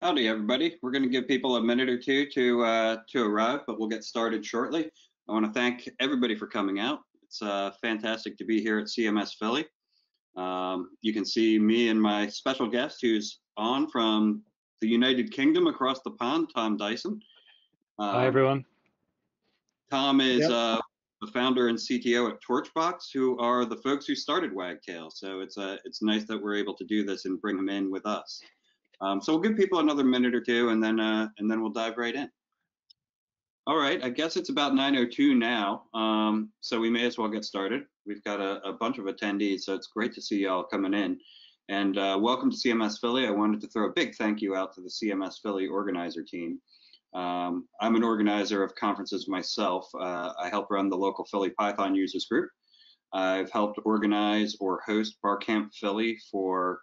Howdy, everybody. We're going to give people a minute or two to uh, to arrive, but we'll get started shortly. I want to thank everybody for coming out. It's uh, fantastic to be here at CMS Philly. Um, you can see me and my special guest who's on from the United Kingdom across the pond, Tom Dyson. Uh, Hi, everyone. Tom is yep. uh, the founder and CTO at Torchbox, who are the folks who started Wagtail. So it's uh, it's nice that we're able to do this and bring him in with us. Um, so we'll give people another minute or two, and then uh, and then we'll dive right in. All right, I guess it's about 9:02 now, um, so we may as well get started. We've got a, a, bunch of attendees, so it's great to see y'all coming in. And uh, welcome to CMS Philly. I wanted to throw a big thank you out to the CMS Philly organizer team. Um, I'm an organizer of conferences myself. Uh, I help run the local Philly Python users group. I've helped organize or host Barcamp Philly for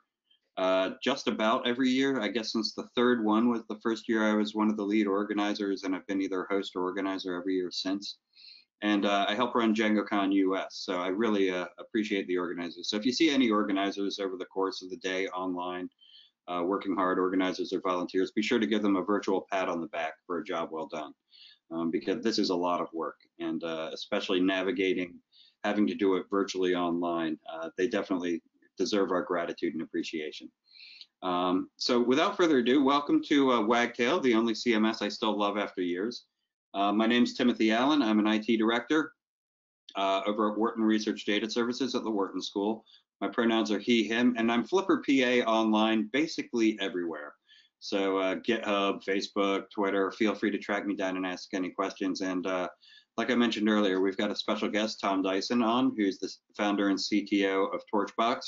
uh, just about every year. I guess since the third one was the first year I was one of the lead organizers, and I've been either host or organizer every year since. And uh, I help run DjangoCon US, so I really uh, appreciate the organizers. So if you see any organizers over the course of the day online, uh, working hard, organizers or volunteers, be sure to give them a virtual pat on the back for a job well done, um, because this is a lot of work, and uh, especially navigating having to do it virtually online, they definitely deserve our gratitude and appreciation. Um, so without further ado, welcome to uh, Wagtail, the only CMS I still love after years. Uh, my name is Timothy Allen. I'm an IT director uh, over at Wharton Research Data Services at the Wharton School. My pronouns are he, him, and I'm Flipper PA online basically everywhere. So uh, GitHub, Facebook, Twitter, feel free to track me down and ask any questions. And uh, like I mentioned earlier, we've got a special guest, Tom Dyson, on, who's the founder and CTO of Torchbox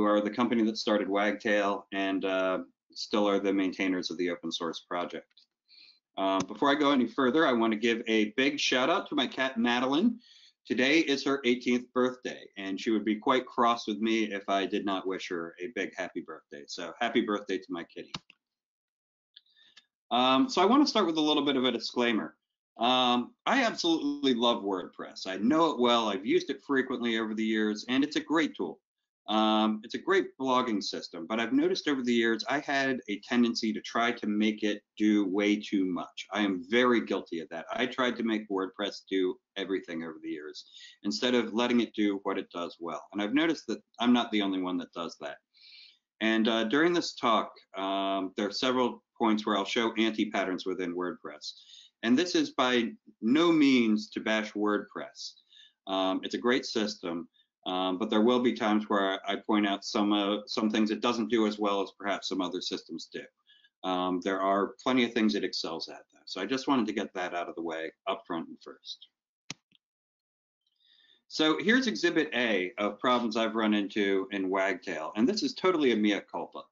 who are the company that started Wagtail and uh, still are the maintainers of the open source project. Um, before I go any further, I want to give a big shout out to my cat Madeline. Today is her 18th birthday, and she would be quite cross with me if I did not wish her a big happy birthday. So happy birthday to my kitty. Um, so I want to start with a little bit of a disclaimer. Um, I absolutely love WordPress. I know it well. I've used it frequently over the years, and it's a great tool. Um, it's a great blogging system, but I've noticed over the years I had a tendency to try to make it do way too much. I am very guilty of that. I tried to make WordPress do everything over the years instead of letting it do what it does well. And I've noticed that I'm not the only one that does that. And uh, during this talk, um, there are several points where I'll show anti-patterns within WordPress. And this is by no means to bash WordPress. Um, it's a great system, um, but there will be times where I, point out some uh, some things it doesn't do as well as perhaps some other systems do. Um, there are plenty of things it excels at, though. So I just wanted to get that out of the way up front and first. So here's exhibit A of problems I've run into in Wagtail, and this is totally a mea culpa.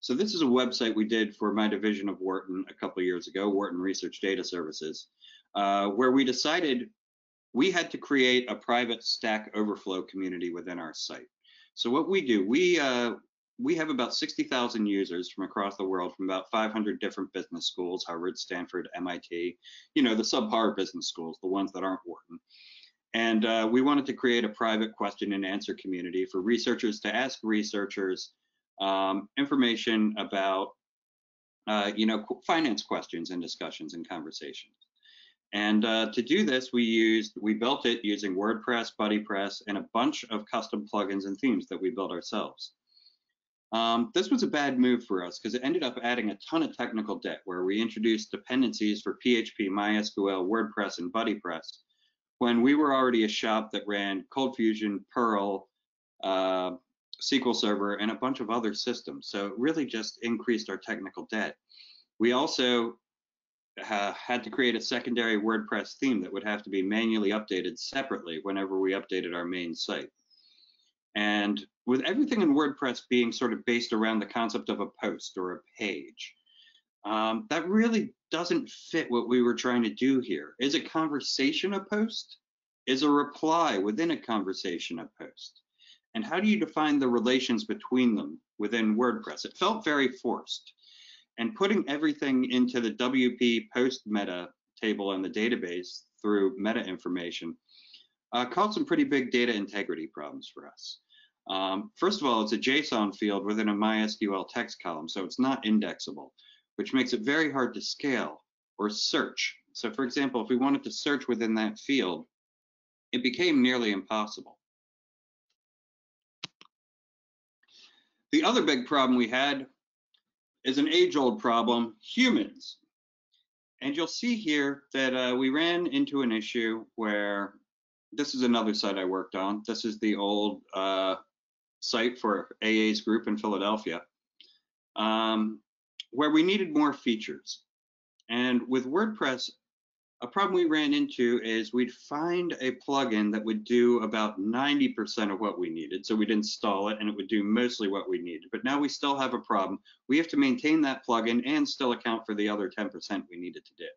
So this is a website we did for my division of Wharton a couple years ago, Wharton Research Data Services, uh, where we decided we had to create a private Stack Overflow community within our site. So what we do, we uh, we have about 60,000 users from across the world from about 500 different business schools, Harvard, Stanford, MIT, you know, the subpar business schools, the ones that aren't Wharton. And uh, we wanted to create a private question and answer community for researchers to ask researchers um, information about, uh, you know, finance questions and discussions and conversations. And uh, to do this, we used, we built it using WordPress, BuddyPress, and a bunch of custom plugins and themes that we built ourselves. Um, this was a bad move for us because it ended up adding a ton of technical debt where we introduced dependencies for PHP, MySQL, WordPress, and BuddyPress when we were already a shop that ran ColdFusion, Perl, uh, SQL Server, and a bunch of other systems. So it really just increased our technical debt. We also had to create a secondary WordPress theme that would have to be manually updated separately whenever we updated our main site. And with everything in WordPress being sort of based around the concept of a post or a page, um, that really doesn't fit what we were trying to do here. Is a conversation a post? Is a reply within a conversation a post? And how do you define the relations between them within WordPress? It felt very forced and putting everything into the WP post meta table in the database through meta information uh, caused some pretty big data integrity problems for us. Um, first of all, it's a JSON field within a MySQL text column, so it's not indexable. which makes it very hard to scale or search. So for example, if we wanted to search within that field, it became nearly impossible. The other big problem we had is an age-old problem, humans. And you'll see here that uh, we ran into an issue where this is another site I worked on. This is the old uh, site for AA's group in Philadelphia, um, where we needed more features. And with WordPress, a problem we ran into is we'd find a plugin that would do about 90% of what we needed. So we'd install it and it would do mostly what we needed. But now we still have a problem. We have to maintain that plugin and still account for the other 10% we needed to do.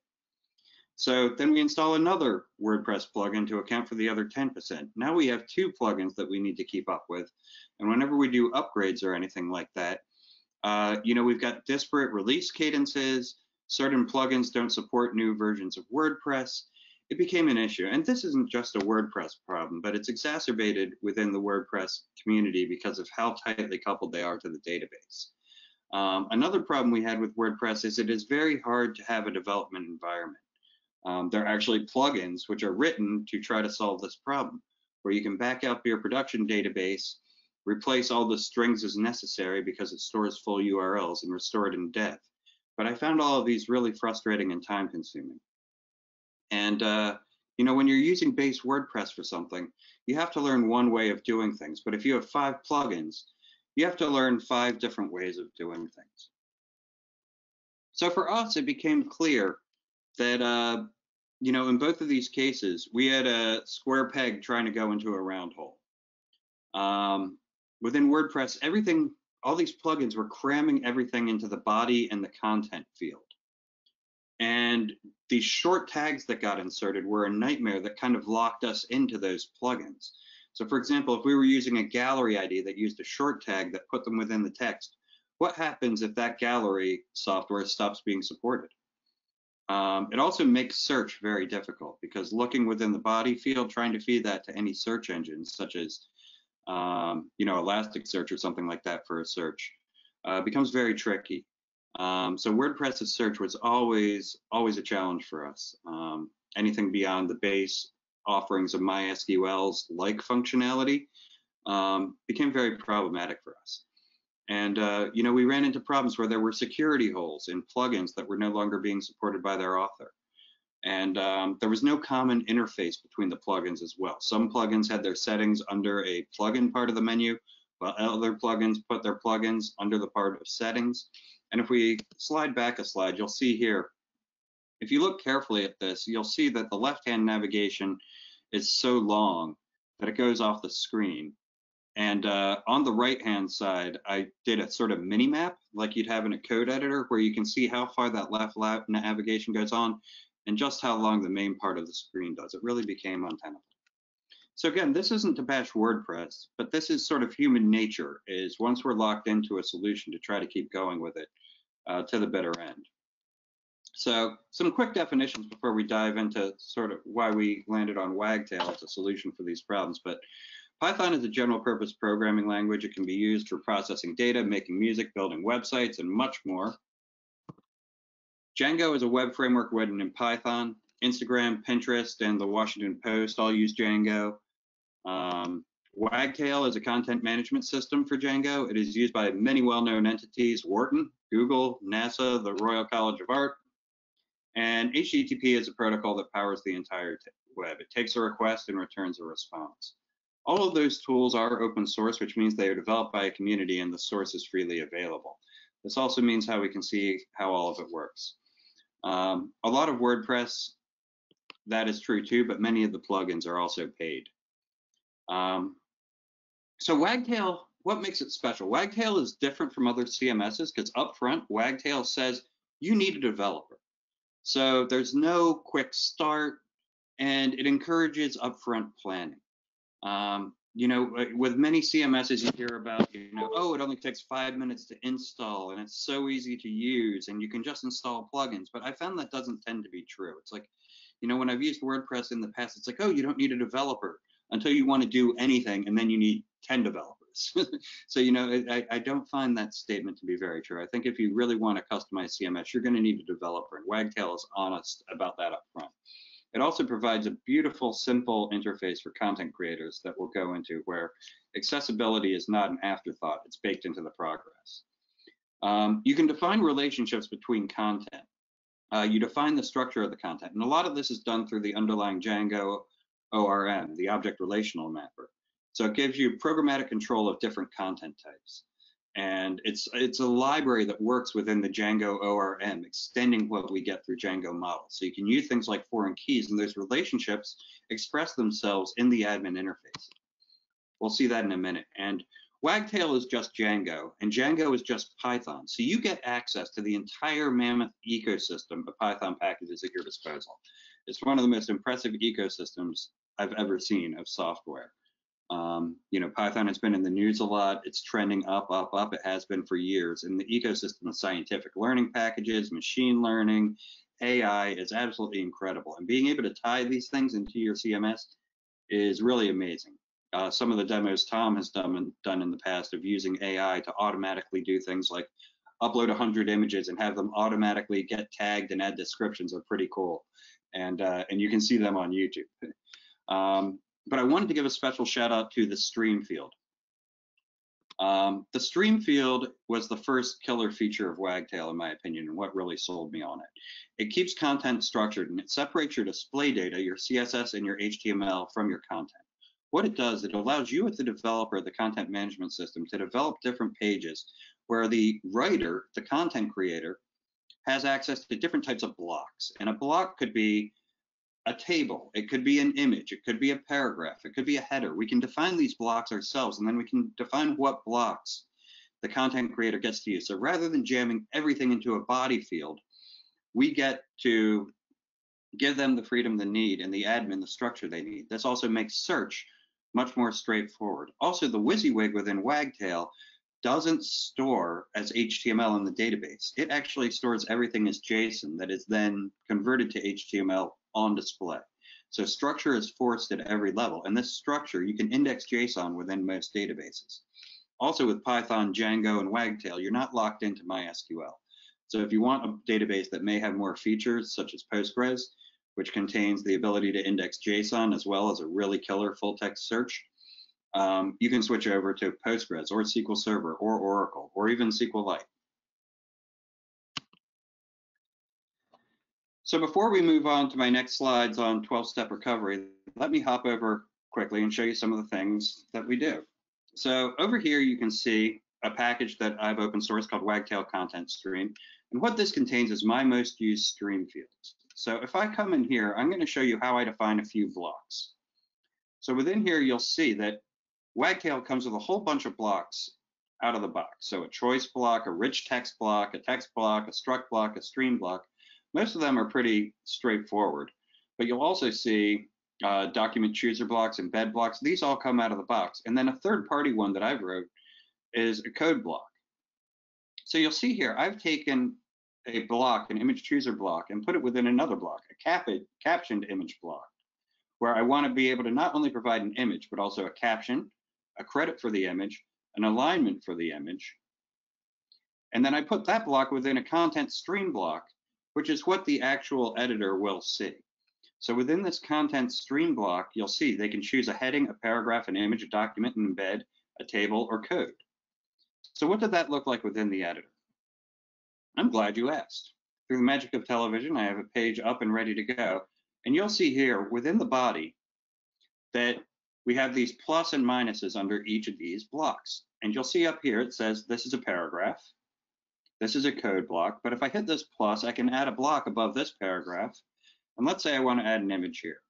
So then we install another WordPress plugin to account for the other 10%. Now we have two plugins that we need to keep up with. And whenever we do upgrades or anything like that, uh, you know, we've got disparate release cadences, certain plugins don't support new versions of WordPress, it became an issue. And this isn't just a WordPress problem, but it's exacerbated within the WordPress community because of how tightly coupled they are to the database. Um, another problem we had with WordPress is it is very hard to have a development environment. Um, there are actually plugins which are written to try to solve this problem, where you can back up your production database, replace all the strings as necessary because it stores full URLs and restore it in dev. But I found all of these really frustrating and time consuming. And, uh, you know, when you're using base WordPress for something, you have to learn one way of doing things. But if you have five plugins, you have to learn five different ways of doing things. So for us, it became clear that, uh, you know, in both of these cases, we had a square peg trying to go into a round hole. Um, within WordPress, everything all these plugins were cramming everything into the body and the content field. And these short tags that got inserted were a nightmare that kind of locked us into those plugins. So for example, if we were using a gallery ID that used a short tag that put them within the text, what happens if that gallery software stops being supported? Um, it also makes search very difficult because looking within the body field, trying to feed that to any search engines such as um, you know, Elasticsearch or something like that for a search, uh, becomes very tricky. Um, so WordPress's search was always always a challenge for us. Um, anything beyond the base offerings of MySQL's like functionality um, became very problematic for us. And uh, you know, we ran into problems where there were security holes in plugins that were no longer being supported by their author. And um, there was no common interface between the plugins as well. Some plugins had their settings under a plugin part of the menu, while other plugins put their plugins under the part of settings. And if we slide back a slide, you'll see here, if you look carefully at this, you'll see that the left-hand navigation is so long that it goes off the screen. And uh, on the right-hand side, I did a sort of mini map like you'd have in a code editor where you can see how far that left navigation goes on and just how long the main part of the screen does. It really became untenable. So again, this isn't to bash WordPress, but this is sort of human nature, is once we're locked into a solution to try to keep going with it uh, to the bitter end. So some quick definitions before we dive into sort of why we landed on Wagtail as a solution for these problems. But Python is a general purpose programming language. It can be used for processing data, making music, building websites, and much more. Django is a web framework written in Python. Instagram, Pinterest, and the Washington Post all use Django. Um, Wagtail is a content management system for Django. It is used by many well-known entities, Wharton, Google, NASA, the Royal College of Art, and HTTP is a protocol that powers the entire web. It takes a request and returns a response. All of those tools are open source, which means they are developed by a community and the source is freely available. This also means how we can see how all of it works. Um, a lot of WordPress, that is true too, but many of the plugins are also paid. Um, so Wagtail, what makes it special? Wagtail is different from other CMSs because upfront, Wagtail says you need a developer. So there's no quick start and it encourages upfront planning. Um, you know, with many CMSs, you hear about, you know, oh, it only takes five minutes to install and it's so easy to use and you can just install plugins. But I found that doesn't tend to be true. It's like, you know, when I've used WordPress in the past, it's like, oh, you don't need a developer until you want to do anything and then you need 10 developers. so, you know, I, I, don't find that statement to be very true. I think if you really want to customize CMS, you're going to need a developer, and Wagtail is honest about that up front. It also provides a beautiful, simple interface for content creators that we'll go into where accessibility is not an afterthought, it's baked into the progress. Um, you can define relationships between content. Uh, you define the structure of the content, and a lot of this is done through the underlying Django ORM, the object relational mapper. So it gives you programmatic control of different content types. And it's it's a library that works within the Django ORM, extending what we get through Django models. So you can use things like foreign keys, and those relationships express themselves in the admin interface. We'll see that in a minute. And Wagtail is just Django, and Django is just Python. So you get access to the entire mammoth ecosystem of Python packages at your disposal. It's one of the most impressive ecosystems I've ever seen of software. Um, you know, Python has been in the news a lot. It's trending up, up, up. It has been for years. And the ecosystem of scientific learning packages, machine learning, AI is absolutely incredible. And being able to tie these things into your CMS is really amazing. Uh, some of the demos Tom has done, done in the past of using AI to automatically do things like upload 100 images and have them automatically get tagged and add descriptions are pretty cool. And, uh, and you can see them on YouTube. Um, but I wanted to give a special shout out to the stream field. Um, the stream field was the first killer feature of Wagtail, in my opinion, and what really sold me on it. It keeps content structured and it separates your display data, your CSS and your HTML from your content. What it does, it allows you as the developer of the content management system to develop different pages where the writer, the content creator, has access to different types of blocks. And a block could be a table, it could be an image, it could be a paragraph, it could be a header. We can define these blocks ourselves and then we can define what blocks the content creator gets to use. So rather than jamming everything into a body field, we get to give them the freedom they need and the admin the structure they need. This also makes search much more straightforward. Also, the WYSIWYG within Wagtail doesn't store as HTML in the database. It actually stores everything as JSON that is then converted to HTML on display. So structure is forced at every level. And this structure, you can index JSON within most databases. Also with Python, Django, and Wagtail, you're not locked into MySQL. So if you want a database that may have more features, such as Postgres, which contains the ability to index JSON as well as a really killer full text search, um, you can switch over to Postgres or SQL Server or Oracle or even SQLite. So before we move on to my next slides on 12-step recovery, let me hop over quickly and show you some of the things that we do. So over here, you can see a package that I've open sourced called Wagtail Content Stream. And what this contains is my most used stream fields. So if I come in here, I'm going to show you how I define a few blocks. So within here, you'll see that Wagtail comes with a whole bunch of blocks out of the box. So a choice block, a rich text block, a text block, a struct block, a stream block. Most of them are pretty straightforward, but you'll also see uh, document chooser blocks, embed blocks. These all come out of the box. And then a third party one that I've wrote is a code block. So you'll see here, I've taken a block, an image chooser block, and put it within another block, a cap captioned image block, where I want to be able to not only provide an image, but also a caption, a credit for the image, an alignment for the image. And then I put that block within a content stream block, which is what the actual editor will see. So within this content stream block, you'll see they can choose a heading, a paragraph, an image, a document, and embed a table or code. So what did that look like within the editor? I'm glad you asked. Through the magic of television, I have a page up and ready to go. And you'll see here within the body that we have these plus and minuses under each of these blocks. And you'll see up here, it says this is a paragraph. This is a code block. But if I hit this plus, I can add a block above this paragraph. And let's say I want to add an image here.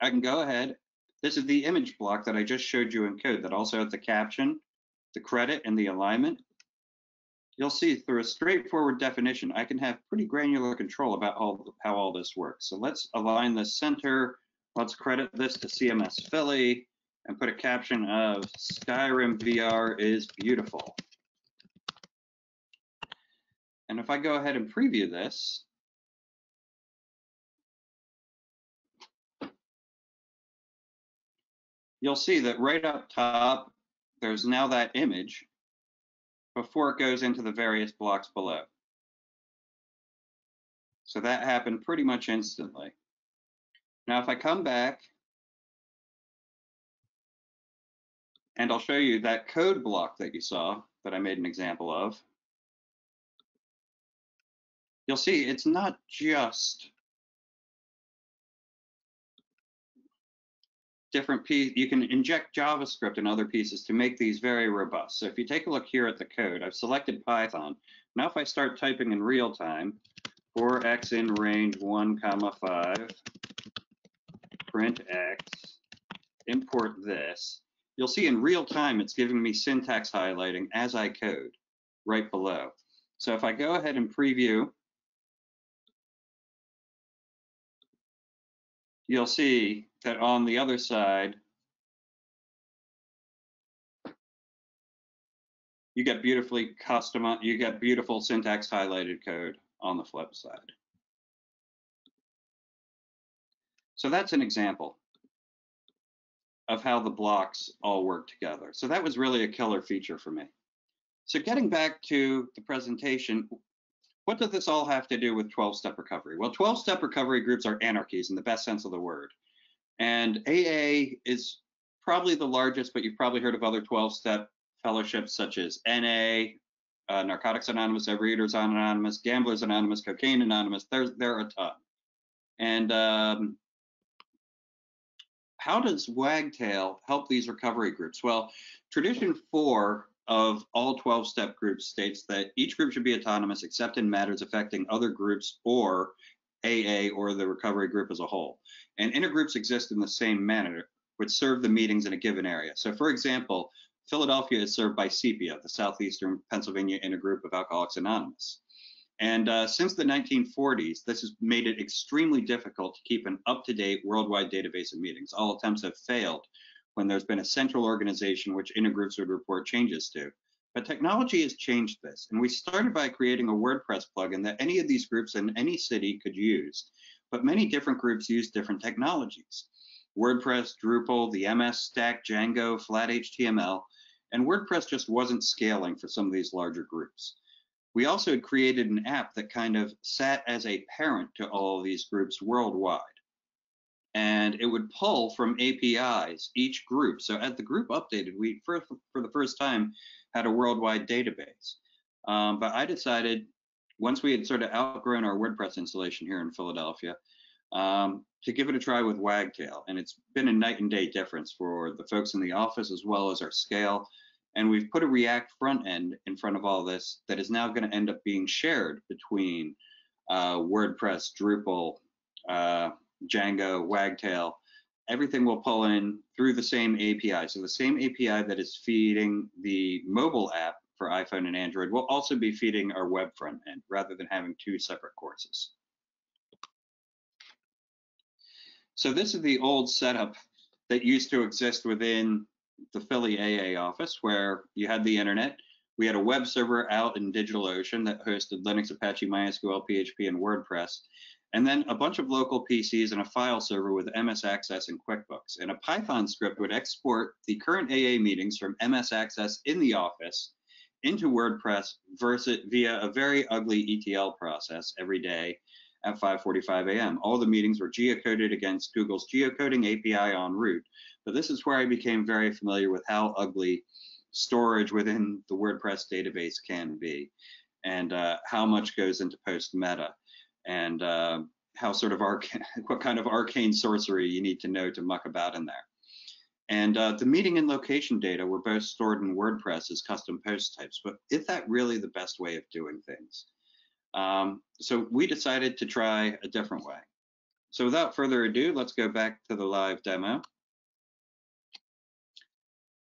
I can go ahead. This is the image block that I just showed you in code that also has the caption, the credit, and the alignment you'll see through a straightforward definition, I can have pretty granular control about all, how all this works. So let's align the center. Let's credit this to CMS Philly and put a caption of Skyrim VR is beautiful. And if I go ahead and preview this, you'll see that right up top, there's now that image before it goes into the various blocks below. So that happened pretty much instantly. Now, if I come back and I'll show you that code block that you saw that I made an example of, you'll see it's not just different piece, you can inject JavaScript and other pieces to make these very robust. So if you take a look here at the code, I've selected Python. Now if I start typing in real time, for x in range 1 comma 5, print x, import this, you'll see in real time it's giving me syntax highlighting as I code right below. So if I go ahead and preview, you'll see that on the other side, you get beautifully custom, you get beautiful syntax highlighted code on the flip side. So that's an example of how the blocks all work together. So that was really a killer feature for me. So getting back to the presentation, what does this all have to do with 12-step recovery? Well, 12-step recovery groups are anarchies in the best sense of the word. And AA is probably the largest, but you've probably heard of other 12-step fellowships such as NA, uh, Narcotics Anonymous, Overeaters Anonymous, Gamblers Anonymous, Cocaine Anonymous. There's there are a ton. And um, how does Wagtail help these recovery groups? Well, tradition four of all 12 step groups states that each group should be autonomous except in matters affecting other groups or AA or the recovery group as a whole. And intergroups exist in the same manner, which serve the meetings in a given area. So, for example, Philadelphia is served by SEPIA, the Southeastern Pennsylvania Intergroup of Alcoholics Anonymous. And uh, since the 1940s, this has made it extremely difficult to keep an up to date worldwide database of meetings. All attempts have failed when there's been a central organization which intergroups would report changes to. But technology has changed this, and we started by creating a WordPress plugin that any of these groups in any city could use. But many different groups use different technologies. WordPress, Drupal, the MS Stack, Django, Flat HTML, and WordPress just wasn't scaling for some of these larger groups. We also had created an app that kind of sat as a parent to all of these groups worldwide and it would pull from APIs each group. So as the group updated, we for, for the first time had a worldwide database. Um, but I decided once we had sort of outgrown our WordPress installation here in Philadelphia, um, to give it a try with Wagtail. And it's been a night and day difference for the folks in the office as well as our scale. And we've put a React front end in front of all this that is now going to end up being shared between uh, WordPress, Drupal, uh, Django, Wagtail, everything will pull in through the same API. So the same API that is feeding the mobile app for iPhone and Android will also be feeding our web front end rather than having two separate courses. So this is the old setup that used to exist within the Philly AA office where you had the internet. We had a web server out in DigitalOcean that hosted Linux, Apache, MySQL, PHP, and WordPress and then a bunch of local PCs and a file server with MS Access and QuickBooks. And a Python script would export the current AA meetings from MS Access in the office into WordPress versus via a very ugly ETL process every day at 5:45 a.m. All the meetings were geocoded against Google's geocoding API en route. But this is where I became very familiar with how ugly storage within the WordPress database can be, and uh, how much goes into post meta and uh, how sort of arcane, what kind of arcane sorcery you need to know to muck about in there. And uh, the meeting and location data were both stored in WordPress as custom post types, but is that really the best way of doing things? Um, so we decided to try a different way. So without further ado, let's go back to the live demo.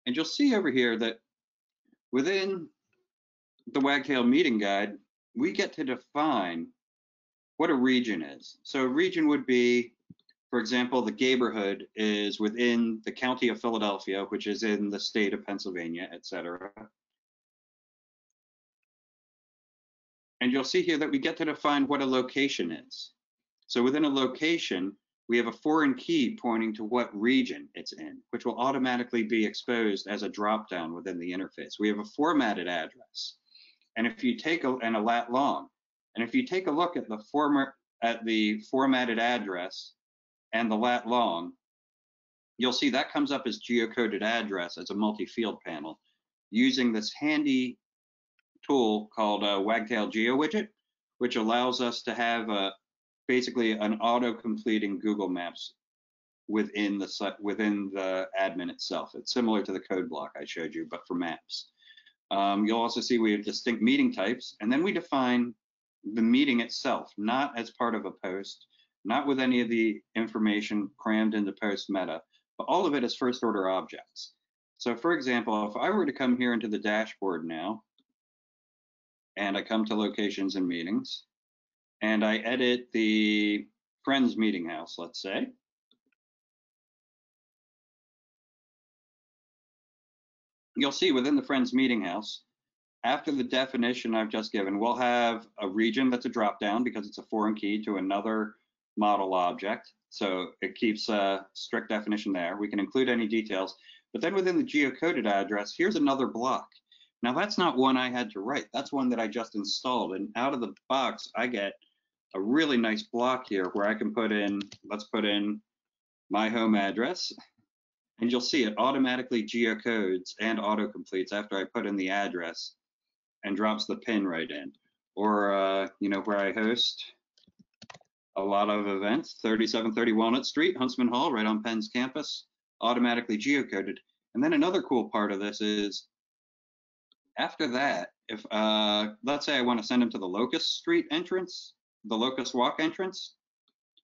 And you'll see over here that within the Wagtail meeting guide, we get to define what a region is. So a region would be, for example, the neighborhood is within the county of Philadelphia, which is in the state of Pennsylvania, et cetera. And you'll see here that we get to define what a location is. So within a location, we have a foreign key pointing to what region it's in, which will automatically be exposed as a dropdown within the interface. We have a formatted address. And if you take a, and a lat long, and if you take a look at the former at the formatted address and the lat long, you'll see that comes up as geocoded address as a multi-field panel using this handy tool called a Wagtail Geo Widget, which allows us to have a, basically an auto-completing Google Maps within the within the admin itself. It's similar to the code block I showed you, but for maps. Um, you'll also see we have distinct meeting types, and then we define the meeting itself, not as part of a post, not with any of the information crammed into post meta, but all of it as first order objects. So for example, if I were to come here into the dashboard now, and I come to locations and meetings, and I edit the Friends Meeting House, let's say. You'll see within the Friends Meeting House, after the definition I've just given, we'll have a region that's a dropdown because it's a foreign key to another model object. So it keeps a strict definition there. We can include any details. But then within the geocoded address, here's another block. Now that's not one I had to write. That's one that I just installed. And out of the box, I get a really nice block here where I can put in, let's put in my home address, and you'll see it automatically geocodes and autocompletes after I put in the address and drops the pin right in. Or, uh, you know, where I host a lot of events, 3730 Walnut Street, Huntsman Hall, right on Penn's campus, automatically geocoded. And then another cool part of this is after that, if uh, let's say I want to send them to the Locust Street entrance, the locust walk entrance,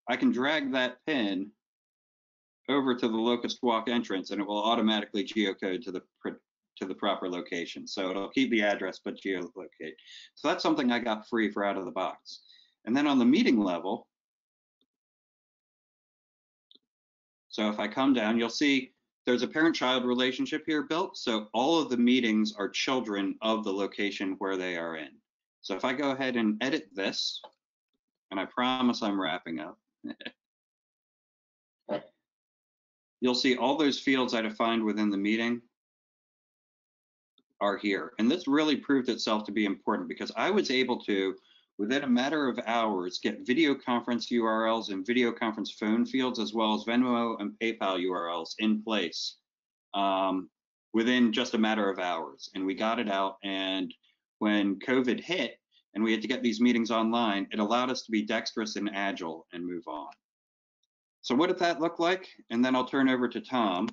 I can drag that pin over to the locust walk entrance and it will automatically geocode to the to the proper location. So it'll keep the address but geolocate. So that's something I got free for out of the box. And then on the meeting level, so if I come down, you'll see there's a parent-child relationship here built. So all of the meetings are children of the location where they are in. So if I go ahead and edit this, and I promise I'm wrapping up. You'll see all those fields I defined within the meeting are here. And this really proved itself to be important because I was able to, within a matter of hours, get video conference URLs and video conference phone fields, as well as Venmo and PayPal URLs in place um, within just a matter of hours. And we got it out. And when COVID hit, and we had to get these meetings online, it allowed us to be dexterous and agile and move on. So what did that look like? And then I'll turn over to Tom.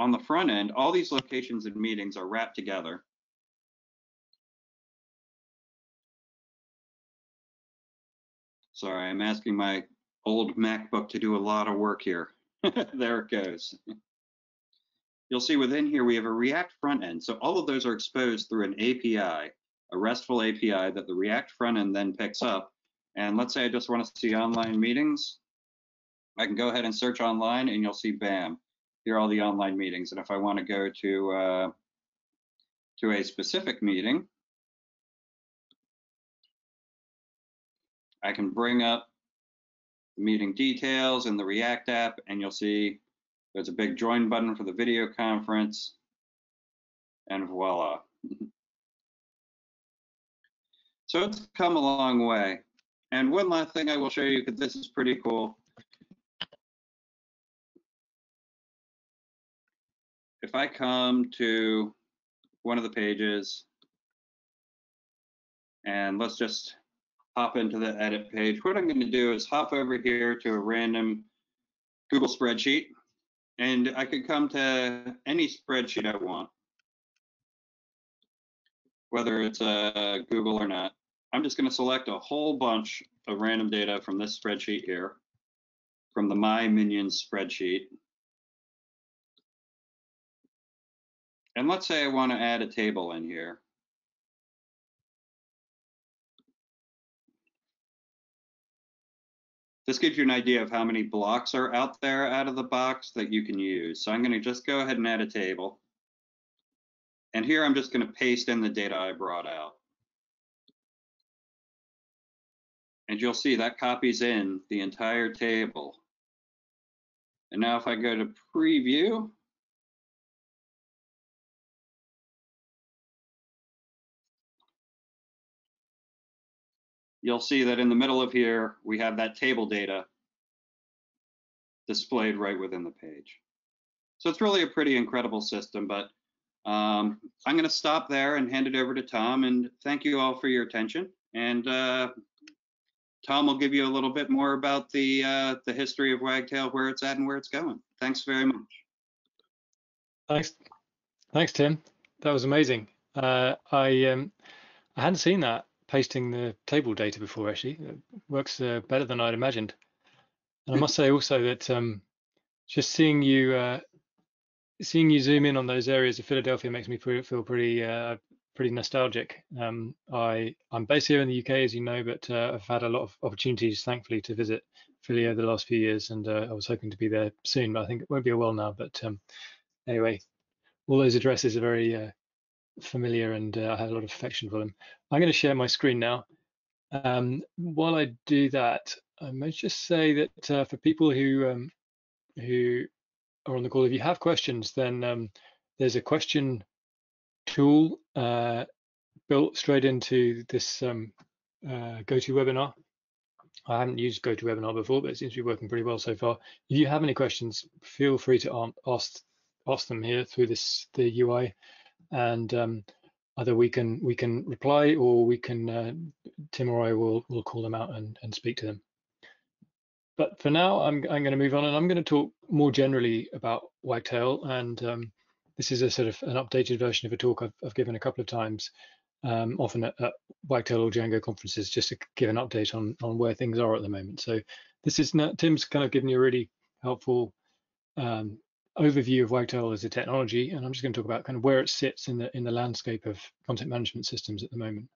On the front end, all these locations and meetings are wrapped together. Sorry, I'm asking my old MacBook to do a lot of work here. there it goes. You'll see within here we have a React front end. So all of those are exposed through an API a RESTful API that the React front end then picks up. And let's say I just want to see online meetings. I can go ahead and search online and you'll see BAM. Here are all the online meetings. And if I want to go to, uh, to a specific meeting, I can bring up meeting details in the React app and you'll see there's a big join button for the video conference and voila. So it's come a long way. And one last thing I will show you, because this is pretty cool. If I come to one of the pages, and let's just hop into the edit page. What I'm going to do is hop over here to a random Google spreadsheet, and I could come to any spreadsheet I want, whether it's a uh, Google or not. I'm just going to select a whole bunch of random data from this spreadsheet here, from the My Minions spreadsheet. And let's say I want to add a table in here. This gives you an idea of how many blocks are out there out of the box that you can use. So I'm going to just go ahead and add a table. And here I'm just going to paste in the data I brought out. And you'll see that copies in the entire table And now if I go to preview, you'll see that in the middle of here, we have that table data displayed right within the page. So it's really a pretty incredible system, but um, I'm going to stop there and hand it over to Tom. And thank you all for your attention. And uh, Tom will give you a little bit more about the uh, the history of Wagtail, where it's at, and where it's going. Thanks very much. Thanks, thanks, Tim. That was amazing. Uh, I um, I hadn't seen that pasting the table data before actually. It works uh, better than I'd imagined. And I must say also that um, just seeing you uh, seeing you zoom in on those areas of Philadelphia makes me feel pretty uh, pretty nostalgic. Um, I I'm based here in the UK, as you know, but uh, I've had a lot of opportunities, thankfully, to visit Philly over the last few years, and uh, I was hoping to be there soon, but I think it won't be a while now. But um, anyway, all those addresses are very uh, familiar and uh, I have a lot of affection for them. I'm going to share my screen now. Um, while I do that, I might just say that uh, for people who um, who are on the call, if you have questions, then um, there's a question tool uh, built straight into this um, uh, GoToWebinar. I haven't used GoToWebinar before, but it seems to be working pretty well so far. If you have any questions, feel free to ask ask them here through this the UI and um, either we can we can reply or we can uh, Tim or I will will call them out and, and speak to them. But for now, I'm I'm going to move on and I'm going to talk more generally about Wagtail. And um, this is a sort of an updated version of a talk I've, I've given a couple of times, um, often at, at, Wagtail or Django conferences, just to give an update on on where things are at the moment. So this is Tim's kind of given you a really helpful um, overview of Wagtail as a technology, and I'm just going to talk about kind of where it sits in the in the landscape of content management systems at the moment.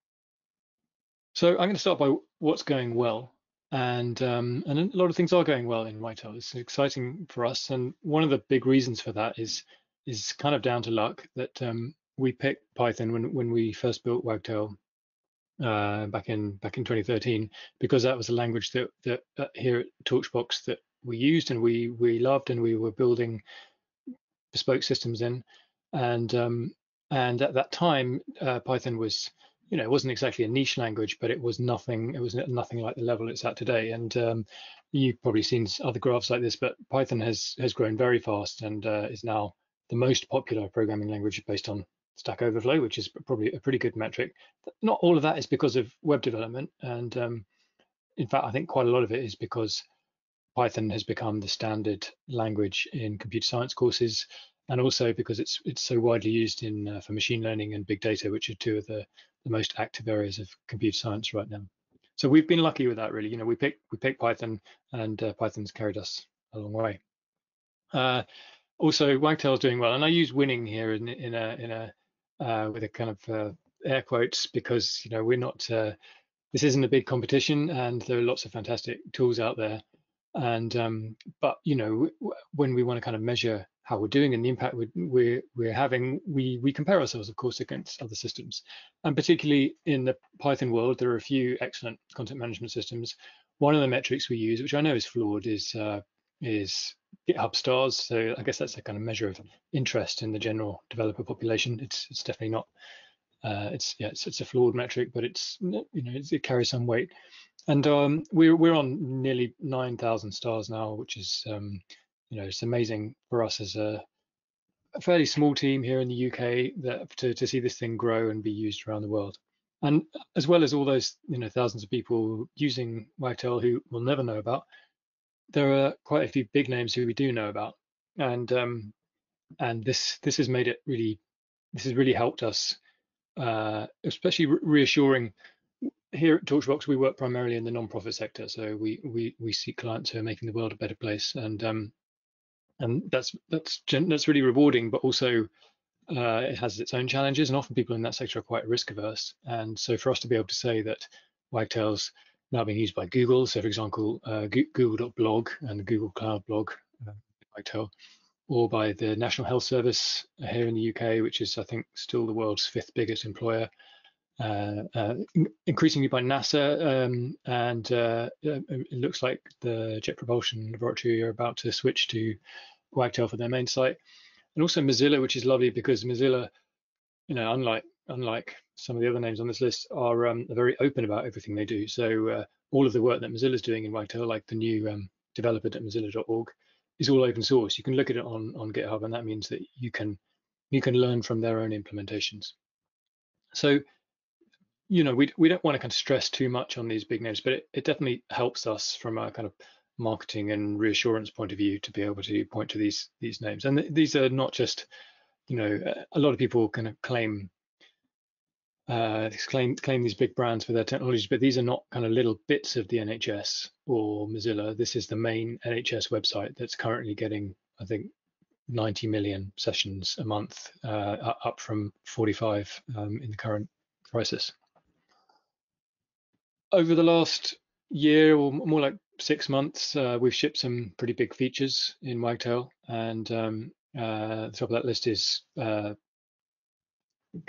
So I'm going to start by what's going well, and um, and a lot of things are going well in Wagtail. It's exciting for us, and one of the big reasons for that is is kind of down to luck that um, we picked Python when when we first built Wagtail uh, back in back in 2013 because that was a language that that uh, here at Torchbox that we used and we we loved and we were building bespoke systems in, and um, and at that time, uh, Python was, you know, it wasn't exactly a niche language, but it was nothing. It was nothing like the level it's at today. And um, you've probably seen other graphs like this, but Python has has grown very fast and uh, is now the most popular programming language based on Stack Overflow, which is probably a pretty good metric. Not all of that is because of web development, and um, in fact, I think quite a lot of it is because Python has become the standard language in computer science courses, and also because it's it's so widely used in uh, for machine learning and big data, which are two of the, the most active areas of computer science right now. So we've been lucky with that, really. You know, we picked we picked Python, and uh, Python's carried us a long way. Uh, also, Wagtail's doing well, and I use winning here in in a in a uh, with a kind of uh, air quotes because you know we're not. Uh, this isn't a big competition, and there are lots of fantastic tools out there and um, but you know when we want to kind of measure how we're doing and the impact we're we're having we we compare ourselves of course against other systems. And particularly in the python world there are a few excellent content management systems. One of the metrics we use which i know is flawed is uh, is github stars. So i guess that's a kind of measure of interest in the general developer population. It's it's definitely not uh, it's yeah it's, it's a flawed metric but it's you know it carries some weight. And um, we're we're on nearly nine thousand stars now, which is um, you know it's amazing for us as a, a, fairly small team here in the UK that to to see this thing grow and be used around the world, and as well as all those you know thousands of people using Wagtail who we'll never know about, there are quite a few big names who we do know about, and um, and this this has made it really this has really helped us, uh, especially reassuring. Here at Torchbox, we work primarily in the non-profit sector, so we we we seek clients who are making the world a better place, and um, and that's that's that's really rewarding, but also uh, it has its own challenges, and often people in that sector are quite risk averse, and so for us to be able to say that Wagtail's now being used by Google, so for example, uh, Google.blog and Google Cloud blog, uh, Wagtail, or by the National Health Service here in the UK, which is I think still the world's fifth biggest employer uh, uh, increasingly by NASA, um, and uh, it looks like the Jet Propulsion Laboratory are about to switch to Wagtail for their main site, and also Mozilla, which is lovely because Mozilla, you know, unlike unlike some of the other names on this list, are, um, very open about everything they do. So uh, all of the work that Mozilla is doing in Wagtail, like the new um, developer.mozilla.org, is all open source. You can look at it on on GitHub, and that means that you can you can learn from their own implementations. So you know, we we don't want to kind of stress too much on these big names, but it, it definitely helps us from a kind of marketing and reassurance point of view to be able to point to these these names. And th these are not just, you know, a lot of people kind of claim uh, claim claim these big brands for their technologies, but these are not kind of little bits of the NHS or Mozilla. This is the main NHS website that's currently getting, I think, 90 million sessions a month, uh, up from 45 um, in the current crisis over the last year or more like six months, uh, we've shipped some pretty big features in Wagtail, and um, uh, the top of that list is uh,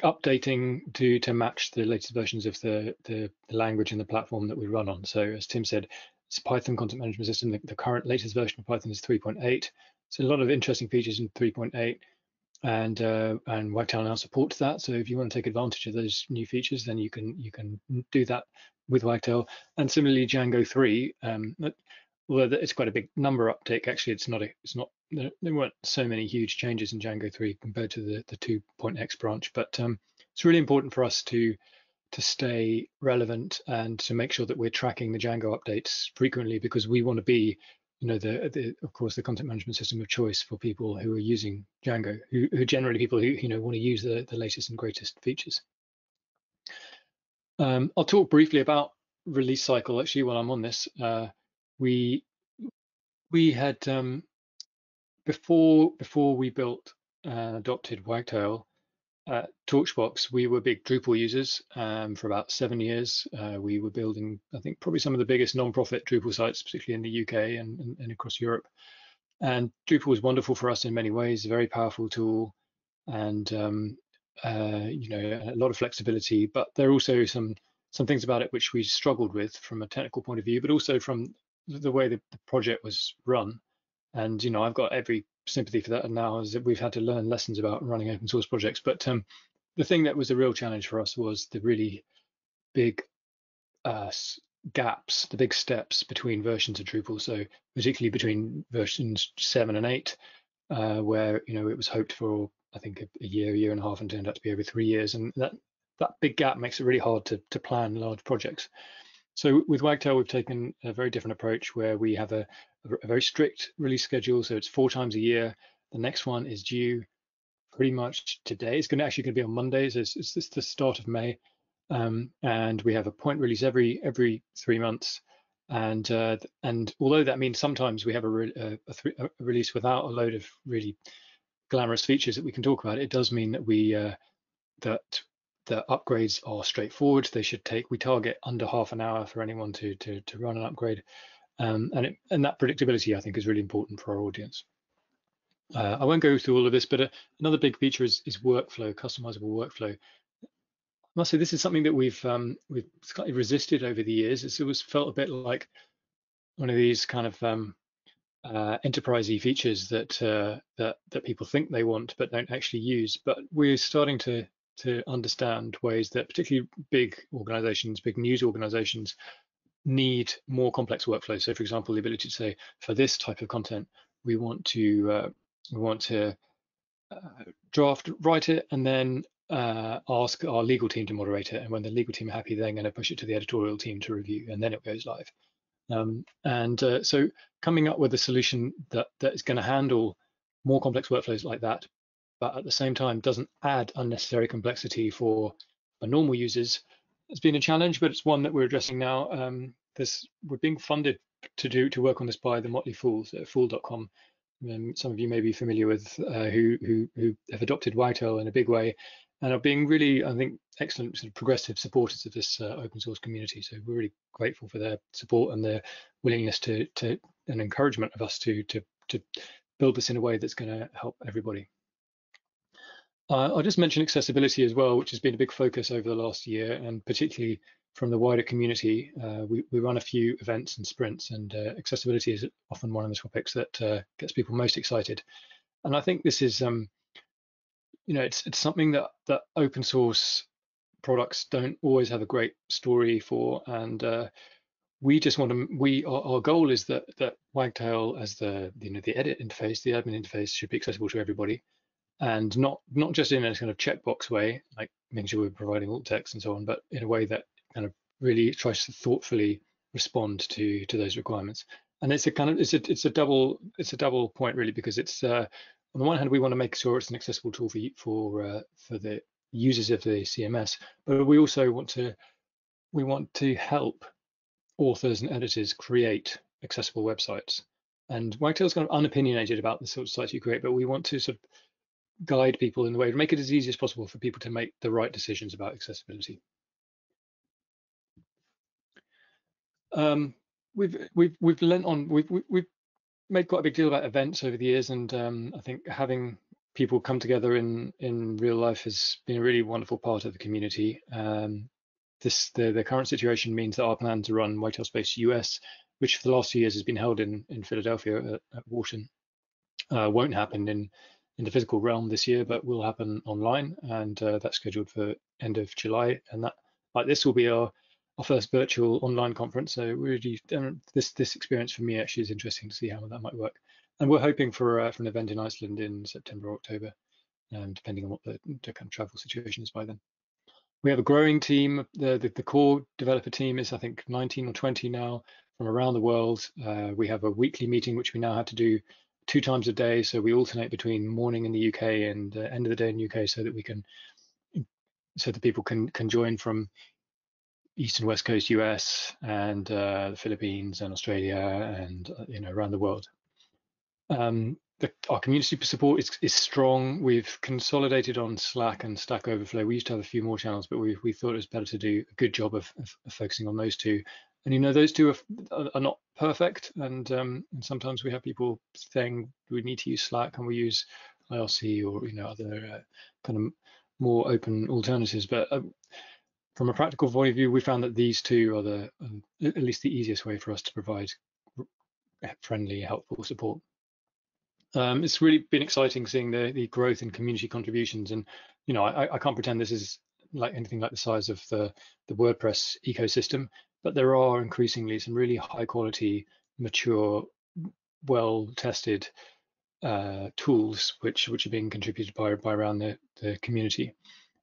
updating to to match the latest versions of the, the, the language and the platform that we run on. So as Tim said, it's Python content management system. The, the current latest version of Python is 3.8. So a lot of interesting features in 3.8 and uh, and Wagtail now supports that. So if you want to take advantage of those new features, then you can you can do that with Wagtail. And similarly, Django 3, um, although it's quite a big number uptake, actually it's not a, it's not there weren't so many huge changes in Django 3 compared to the the 2.x branch, but um, it's really important for us to to stay relevant and to make sure that we're tracking the Django updates frequently because we want to be you know, the, the, of course, the content management system of choice for people who are using Django, who, who generally people who, you know, want to use the, the latest and greatest features. Um, I'll talk briefly about release cycle actually while I'm on this. Uh, we we had um, before before we built uh, adopted Wagtail, at Torchbox, we were big Drupal users um, for about seven years. Uh, we were building, I think, probably some of the biggest non-profit Drupal sites, particularly in the UK and, and, and, across Europe. And Drupal was wonderful for us in many ways, a very powerful tool, and um, uh, you know a lot of flexibility. But there are also some some things about it which we struggled with from a technical point of view, but also from the way the project was run. And you know, I've got every sympathy for that And now is that we've had to learn lessons about running open source projects. But um, the thing that was a real challenge for us was the really big uh, gaps, the big steps between versions of Drupal. So particularly between versions seven and eight, uh, where you know it was hoped for I think a, a, year, year and a half, and turned out to be over three years, and that that big gap makes it really hard to to plan large projects. So with Wagtail, we've taken a very different approach where we have a, a very strict release schedule. So it's four times a year. The next one is due pretty much today. It's going to actually going to be on Mondays. It's, it's, it's the start of May, um, and we have a point release every every three months. And uh, and although that means sometimes we have a, re a, a, a, release without a load of really glamorous features that we can talk about, it does mean that we uh, that the upgrades are straightforward. They should take, we target under half an hour for anyone to, to, to run an upgrade. Um, and, it, and that predictability, I think, is really important for our audience. Uh, I won't go through all of this, but uh, another big feature is, is workflow, customizable workflow. I must say this is something that we've um, we've slightly resisted over the years. It's always felt a bit like one of these kind of um, uh, enterprisey features that uh, that that people think they want but don't actually use. But we're starting to to understand ways that particularly big organizations, big news organizations need more complex workflows. So for example, the ability to say, for this type of content, we want to uh, we want to uh, draft, write it, and then uh, ask our legal team to moderate it. And when the legal team are happy, they're going to push it to the editorial team to review, and then it goes live. Um, and uh, so coming up with a solution that that is going to handle more complex workflows like that, but at the same time doesn't add unnecessary complexity for, for normal users has been a challenge, but it's one that we're addressing now. Um, this we're being funded to do to work on this by the Motley Fools at fool.com. Um, some of you may be familiar with uh, who, who who have adopted Wagtail in a big way and are being really, I think, excellent sort of progressive supporters of this uh, open source community. So we're really grateful for their support and their willingness to to and encouragement of us to to to build this in a way that's going to help everybody. Uh, I'll just mention accessibility as well, which has been a big focus over the last year, and particularly from the wider community. Uh, we, we run a few events and sprints, and uh, accessibility is often one of the topics that uh, gets people most excited. And I think this is, um, you know, it's it's something that that open source products don't always have a great story for, and uh, we just want to. We our, our goal is that that Wagtail as the you know the edit interface, the admin interface should be accessible to everybody and not not just in a kind of checkbox way, like making sure we're providing alt text and so on, but in a way that kind of really tries to thoughtfully respond to to those requirements. And it's a kind of it's a it's a double it's a double point really because it's uh, on the one hand we want to make sure it's an accessible tool for for uh, for the users of the CMS, but we also want to we want to help authors and editors create accessible websites. And Wagtail's kind of unopinionated about the sort of sites you create, but we want to sort of guide people in the way to make it as easy as possible for people to make the right decisions about accessibility. Um, we've we've we've lent on we've we've made quite a big deal about events over the years, and um, I think having people come together in in real life has been a really wonderful part of the community. Um, this the the current situation means that our plan to run Wagtail Space US, which for the last few years has been held in in Philadelphia at, at Wharton, uh, won't happen in in the physical realm this year, but will happen online, and uh, that's scheduled for end of July. And that, like this, will be our our first virtual online conference. So really, um, this this experience for me actually is interesting to see how that might work. And we're hoping for uh, for an event in Iceland in September or October, um, depending on what the, the kind of travel situation is by then. We have a growing team. The, the, the core developer team is I think 19 or 20 now from around the world. Uh, we have a weekly meeting which we now have to do two times a day. So we alternate between morning in the UK and uh, end of the day in the UK so that we can, so that people can can join from east and west coast US and uh, the Philippines and Australia and uh, you know around the world. Um, the, our community support is, is strong. We've consolidated on Slack and Stack Overflow. We used to have a few more channels, but we we thought it was better to do a good job of, of, of focusing on those two and you know those two are, are not perfect. And, um, and sometimes we have people saying we need to use slack. And we use irc or you know other uh, kind of more open alternatives? But um, from a practical point of view we found that these two are the um, at least the easiest way for us to provide friendly helpful support. Um, it's really been exciting seeing the the growth in community contributions. And you know I, I can't pretend this is like anything like the size of the the WordPress ecosystem, but there are increasingly some really high quality, mature, well tested uh, tools which which are being contributed by by around the, the community.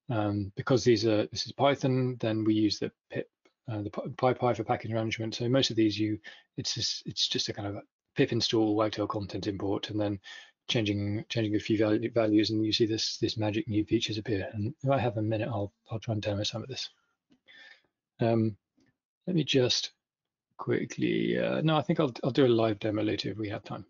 Um, because these are this is Python, then we use the pip uh, the PyPI for package management. So most of these you it's just it's just a kind of pip install Wagtail content import and then changing changing a few value, values and you see this this magic new features appear. And if I have a minute, I'll I'll try and demo some of this. Um, let me just quickly, uh, no, I think I'll, I'll do a live demo later if we have time.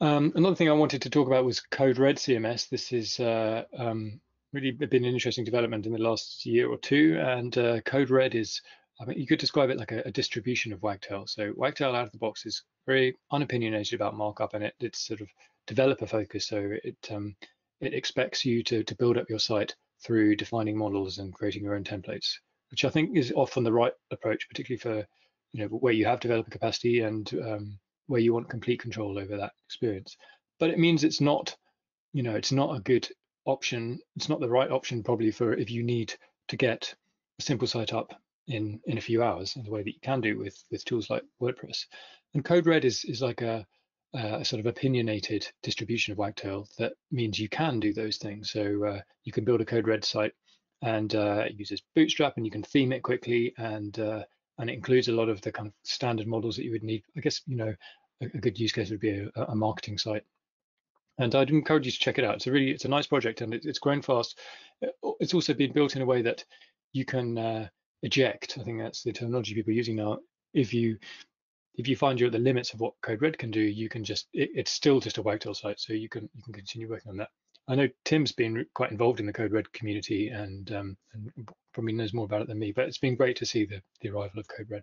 Um, another thing I wanted to talk about was CodeRed CMS. This is uh, um, really been an interesting development in the last year or two. And uh, CodeRed is, I mean, you could describe it like a, a, distribution of Wagtail. So Wagtail out of the box is very unopinionated about markup and it, it's sort of developer focused. So it um, it expects you to, to build up your site through defining models and creating your own templates which I think is often the right approach, particularly for you know where you have developer capacity and um, where you want complete control over that experience. But it means it's not, you know, it's not a good option. It's not the right option probably for if you need to get a simple site up in in a few hours in the way that you can do with with tools like WordPress. And CodeRed is is like a a sort of opinionated distribution of Wagtail that means you can do those things. So uh, you can build a CodeRed site and uh, it uses Bootstrap, and you can theme it quickly, and uh, and it includes a lot of the kind of standard models that you would need. I guess you know a, a good use case would be a, a, marketing site, and I'd encourage you to check it out. It's a really it's a nice project, and it, it's grown fast. It's also been built in a way that you can uh, eject. I think that's the terminology people are using now. If you if you find you're at the limits of what CodeRed can do, you can just it, it's still just a Wagtail site, so you can you can continue working on that. I know Tim's been quite involved in the CodeRed community and, um, and probably knows more about it than me, but it's been great to see the, the arrival of CodeRed.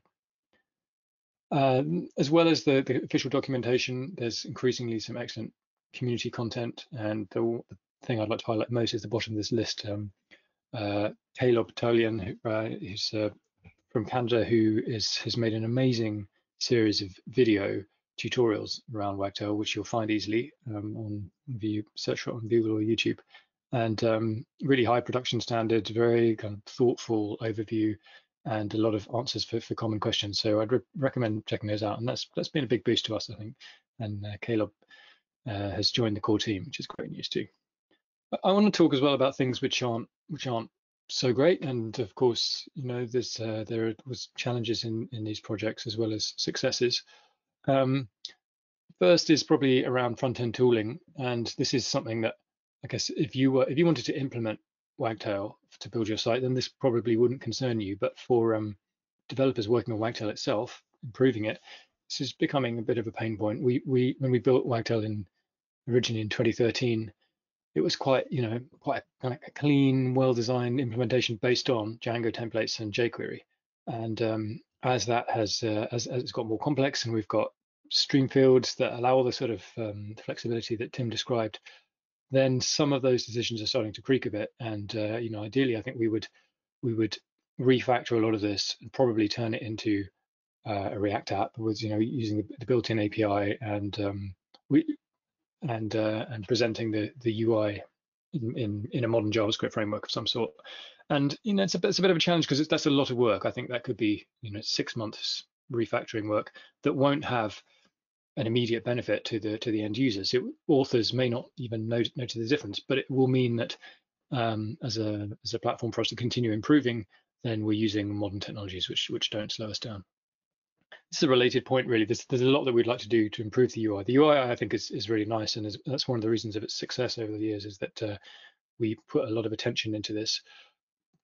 Um, as well as the, the official documentation, there's increasingly some excellent community content and the, thing I'd like to highlight most is the bottom of this list. Um, uh, Kalob Taulien, who, uh, who's uh, from Canada, who is has made an amazing series of video tutorials around Wagtail, which you'll find easily um, on view search for on Google or YouTube, and um, really high production standards, very kind of thoughtful overview, and a lot of answers for, for common questions. So I'd re recommend checking those out, and that's that's been a big boost to us, I think. And uh, Kalob uh, has joined the core team, which is great news too. I want to talk as well about things which aren't which aren't so great, and of course, you know, there's uh, there was challenges in in these projects as well as successes. Um, first is probably around front end tooling, and this is something that I guess if you were if you wanted to implement Wagtail to build your site, then this probably wouldn't concern you. But for um, developers working on Wagtail itself, improving it, this is becoming a bit of a pain point. We we when we built Wagtail in originally in 2013, it was quite you know quite kind of clean, well-designed implementation based on Django templates and jQuery. And um, as that has uh, as, as it's got more complex and we've got stream fields that allow all the sort of um, flexibility that Tim described, then some of those decisions are starting to creak a bit. And uh, you know, ideally, I think we would we would refactor a lot of this and probably turn it into uh, a React app with you know using the, the built-in API and um, we and uh, and presenting the the UI in, in, in a modern JavaScript framework of some sort. And you know, it's a, it's a bit of a challenge because that's a lot of work. I think that could be you know six months refactoring work that won't have an immediate benefit to the to the end users. It, authors may not even notice the difference, but it will mean that um, as a as a platform for us to continue improving, then we're using modern technologies which which don't slow us down. This is a related point, really. There's there's a lot that we'd like to do to improve the UI. The UI I think is is really nice, and is, that's one of the reasons of its success over the years is that uh, we put a lot of attention into this.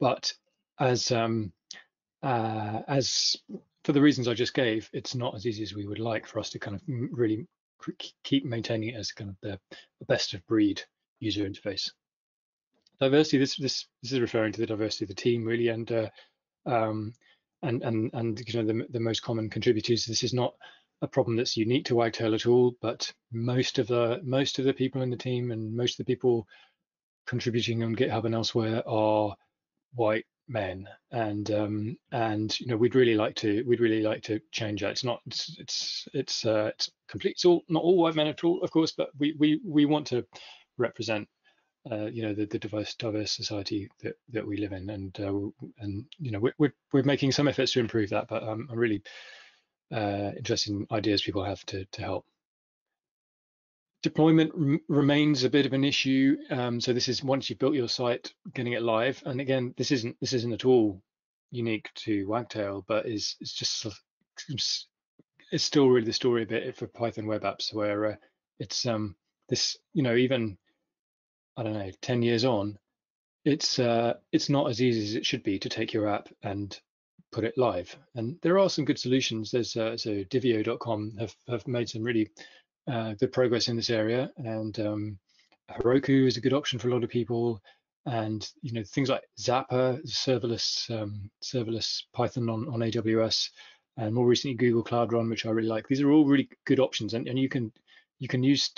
But as um, uh, as for the reasons I just gave, it's not as easy as we would like for us to kind of really keep maintaining it as kind of the, best of breed user interface. Diversity. This this this is referring to the diversity of the team really, and uh, um, and and and you know the the most common contributors. This is not a problem that's unique to Wagtail at all, but most of the most of the people in the team and most of the people contributing on GitHub and elsewhere are white men and um and you know we'd really like to we'd really like to change that. It's not it's it's it's uh it's complete it's all not all white men at all of course but we we we want to represent uh you know the, the diverse diverse society that that we live in and uh, and you know we're, we're we're making some efforts to improve that but um, i'm really uh interested in ideas people have to to help deployment remains a bit of an issue. Um, so this is once you've built your site, getting it live. And again, this isn't this isn't at all unique to Wagtail, but is it's just it's still really the story a bit for Python web apps where uh, it's um this you know even I don't know ten years on, it's uh it's not as easy as it should be to take your app and put it live. And there are some good solutions. There's uh, so Divio.com have have made some really uh, good progress in this area. And um, Heroku is a good option for a lot of people. And you know things like Zappa, serverless um, serverless Python on, on AWS, and more recently Google Cloud Run, which I really like. These are all really good options, and, and you can you can use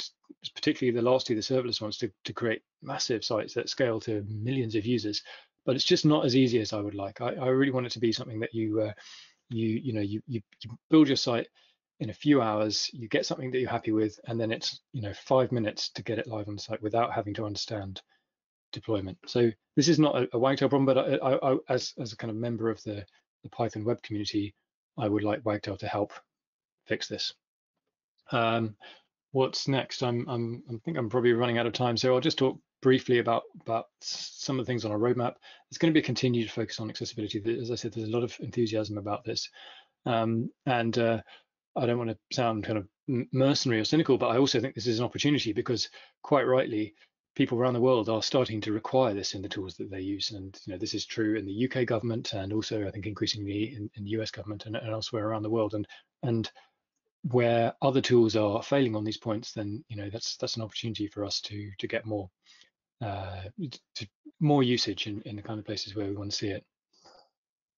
particularly the last two, the serverless ones, to, to create massive sites that scale to millions of users. But it's just not as easy as I would like. I, I really want it to be something that you uh, you you know you, you you build your site in a few hours, you get something that you're happy with, and then it's you know five minutes to get it live on site without having to understand deployment. So this is not a, a Wagtail problem, but I, I, I, as as a kind of member of the the Python web community, I would like Wagtail to help fix this. Um, what's next? I'm, I'm I think I'm probably running out of time, so I'll just talk briefly about about some of the things on our roadmap. It's going to be a continued focus on accessibility. As I said, there's a lot of enthusiasm about this, um, and uh, I don't want to sound kind of mercenary or cynical, but I also think this is an opportunity because, quite rightly, people around the world are starting to require this in the tools that they use, and you know this is true in the UK government and also I think increasingly in, in the US government and, and elsewhere around the world. And and where other tools are failing on these points, then you know that's that's an opportunity for us to to get more uh, to more usage in, in the kind of places where we want to see it.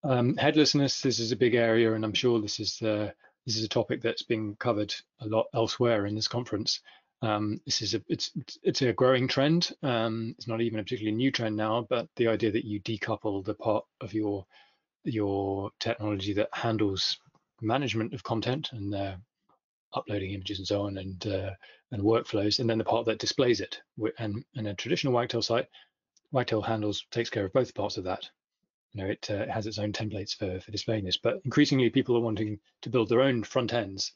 Um, headlessness, this is a big area, and I'm sure this is the this is a topic that's being covered a lot elsewhere in this conference. Um, this is a it's it's a growing trend. Um, it's not even a particularly new trend now, but the idea that you decouple the part of your your technology that handles management of content and uh, uploading images and so on and uh, and workflows, and then the part that displays it. And in a traditional Wagtail site, Wagtail handles takes care of both parts of that. You know, it uh, has its own templates for for displaying this, but increasingly people are wanting to build their own front ends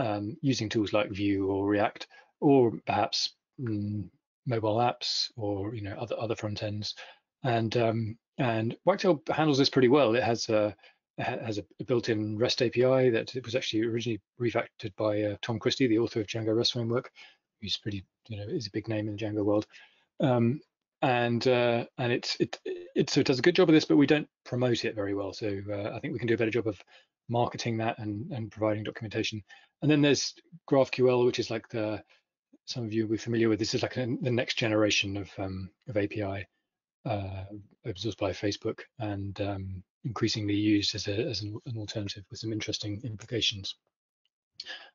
um, using tools like Vue or React, or perhaps mm, mobile apps or you know other other front ends. And um, and Wagtail handles this pretty well. It has a has a built-in REST API that was actually originally refactored by uh, Tom Christie, the author of Django REST Framework, who's pretty, you know, is a big name in the Django world. Um, and uh, and it's it it so it does a good job of this, but we don't promote it very well. So uh, I think we can do a better job of marketing that and and providing documentation. And then there's GraphQL, which is like the some of you will be familiar with. This is like the next generation of um, of API uh, open source by Facebook and um, increasingly used as, a, as an, an, alternative with some interesting implications.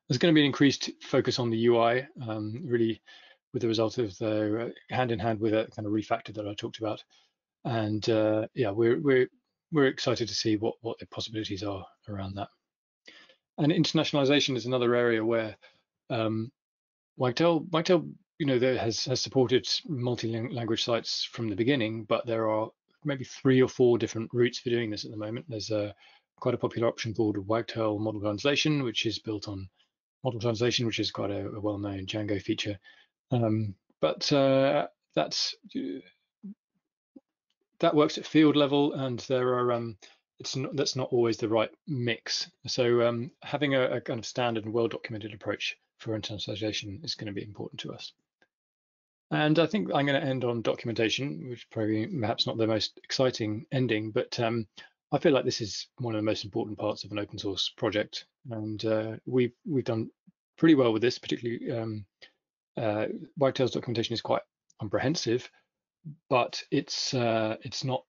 There's going to be an increased focus on the UI, um, really with the result of the uh, hand in hand with a kind of refactor that I talked about. And uh, yeah, we're we're we're excited to see what what the possibilities are around that. And internationalization is another area where um, Wagtail Wagtail you know, there has, has supported multi-language sites from the beginning, but there are maybe three or four different routes for doing this at the moment. There's a quite a popular option called Wagtail Model Translation, which is built on model translation, which is quite a, a well-known Django feature. Um, but uh, that's that works at field level, and there are um, it's not that's not always the right mix. So um, having a, a, kind of standard and well-documented approach for internationalization is going to be important to us. And I think I'm going to end on documentation, which probably perhaps not the most exciting ending, but um, I feel like this is one of the most important parts of an open source project, and uh, we've we've done pretty well with this. Particularly, um, uh, Wagtail's documentation is quite comprehensive, but it's uh, it's not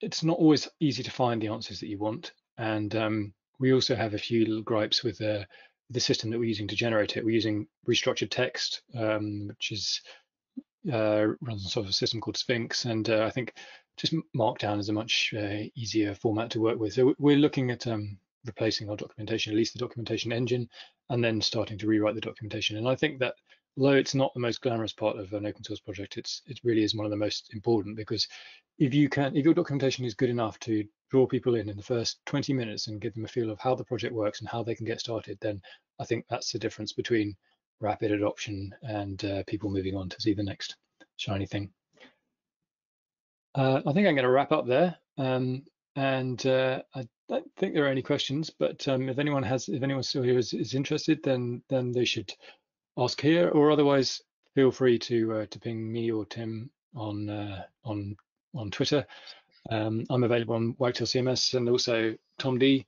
it's not always easy to find the answers that you want, and um, we also have a few little gripes with the the system that we're using to generate it. We're using restructured text, um, which is uh, runs on sort of a system called Sphinx, and uh, I think just Markdown is a much uh, easier format to work with. So we're looking at um, replacing our documentation, at least the documentation engine, and then starting to rewrite the documentation. And I think that although it's not the most glamorous part of an open source project, it's it really is one of the most important because if you can, if your documentation is good enough to draw people in in the first 20 minutes and give them a feel of how the project works and how they can get started, then I think that's the difference between rapid adoption and uh, people moving on to see the next shiny thing. Uh, I think I'm going to wrap up there. Um, and uh, I don't think there are any questions, but um, if anyone has, if anyone still here is, is, interested, then then they should ask here, or otherwise feel free to uh, to ping me or Tim on uh, on on Twitter. Um, I'm available on Wagtail CMS and also Tom D.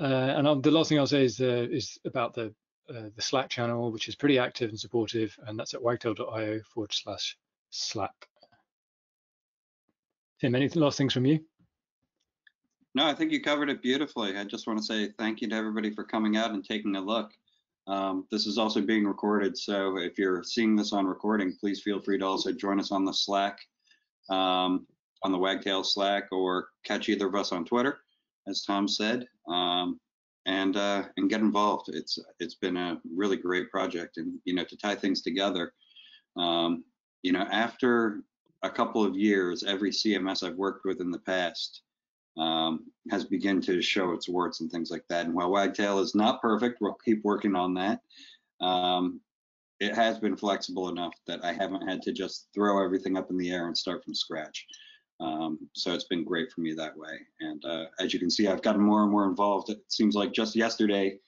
Uh, and I'll, the last thing I'll say is uh, is about the uh, the Slack channel, which is pretty active and supportive, and that's at wagtail.io forward slash Slack. Tim, any last things from you? No, I think you covered it beautifully. I just want to say thank you to everybody for coming out and taking a look. Um, this is also being recorded, so if you're seeing this on recording, please feel free to also join us on the Slack, um, on the Wagtail Slack, or catch either of us on Twitter, as Tom said. Um, and uh, and get involved. It's it's been a really great project, and you know to tie things together. Um, you know, after a couple of years, every CMS I've worked with in the past um, has begun to show its warts and things like that. And while Wagtail is not perfect, we'll keep working on that. Um, it has been flexible enough that I haven't had to just throw everything up in the air and start from scratch. Um, so it's been great for me that way. And uh, as you can see, I've gotten more and more involved. It seems like just yesterday,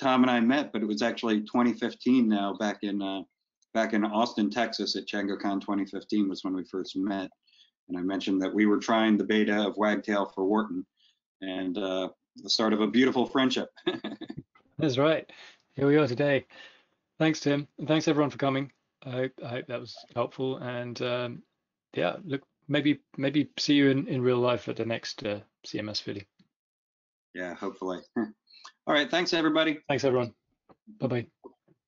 Tom and I met, but it was actually 2015 now, back in uh, back in Austin, Texas, at DjangoCon 2015 was when we first met. And I mentioned that we were trying the beta of Wagtail for Wharton, and uh, the start of a beautiful friendship. That's right. Here we are today. Thanks, Tim, and thanks everyone for coming. I hope, I hope that was helpful. And um, yeah, look maybe maybe see you in, in real life at the next uh, CMS Philly. Yeah, hopefully. All right. Thanks, everybody. Thanks, everyone. Bye bye.